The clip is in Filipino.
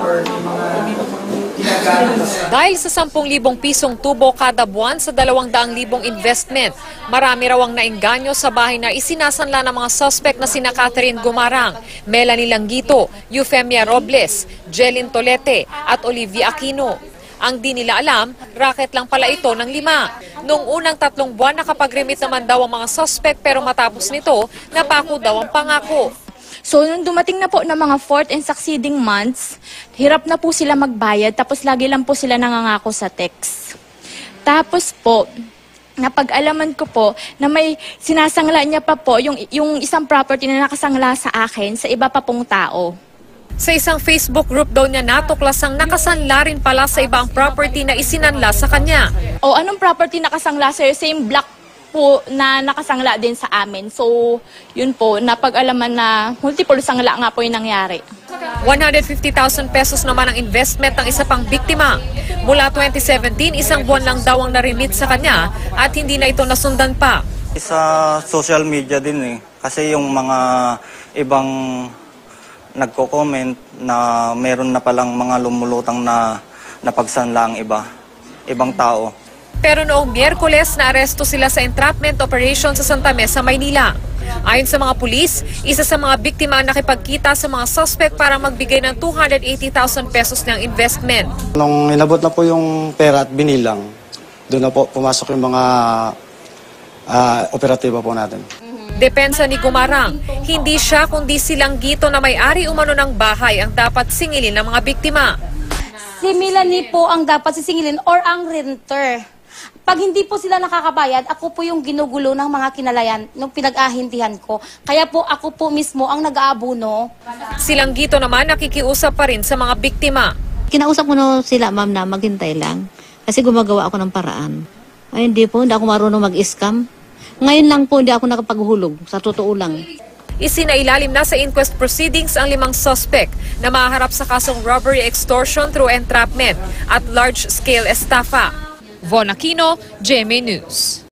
or. Dahil sa 10,000 pisong tubo kada buwan sa 200,000 investment, marami raw ang nainganyo sa bahay na isinasanla ng mga suspect na sina Catherine Gumarang, Melanie Langgito, Eufemia Robles, Jelin Tolete at Olivia Aquino. Ang di nila alam, racket lang pala ito ng lima. Noong unang tatlong buwan nakapag-remit naman daw ang mga suspect pero matapos nito, napako daw ang pangako. So, nung dumating na po ng mga fourth and succeeding months, hirap na po sila magbayad, tapos lagi lang po sila nangangako sa text. Tapos po, napag-alaman ko po na may sinasangla niya pa po yung, yung isang property na nakasangla sa akin sa iba pa pong tao. Sa isang Facebook group daw niya natuklasang nakasanla rin pala sa ibang property na isinanla sa kanya. O anong property nakasangla sa'yo? Same block po na nakasangla din sa amin. So, yun po, napag-alaman na multiple sangla nga po yung nangyari. 150,000 pesos naman ang investment ng isa pang biktima. Mula 2017, isang buwan lang daw ang narimit sa kanya at hindi na ito nasundan pa. Sa social media din eh. Kasi yung mga ibang nagko-comment na meron na palang mga lumulutang na napagsanla ang iba, ibang tao. Pero noong Miyerkules, naaresto sila sa entrapment operation sa Santa Mesa, Maynila. Ayon sa mga pulis, isa sa mga biktima ang nakipagkita sa mga suspect para magbigay ng 280,000 pesos ng investment. Nung inabot na po yung pera at binilang, doon na po pumasok yung mga ah, operatiba po natin. Depensa ni Gumarang, hindi siya kundi silang gito na may-ari umano ng bahay ang dapat singilin ng mga biktima. Si Melanie po ang dapat sisingilin or ang renter. Pag hindi po sila nakakabayad, ako po yung ginugulo ng mga kinalayan nung pinag-ahintihan ko. Kaya po ako po mismo ang nag-aabuno. Silang gito naman nakikiusap pa rin sa mga biktima. Kinausap ko no sila, ma'am, na maghintay lang. Kasi gumagawa ako ng paraan. Ay, hindi po, hindi ako marunong mag-scam. Ngayon lang po, hindi ako nakapaghulog. Sa totoo lang. Isinailalim na sa inquest proceedings ang limang suspect na maharap sa kasong robbery extortion through entrapment at large-scale estafa. Von Aquino, GMA News.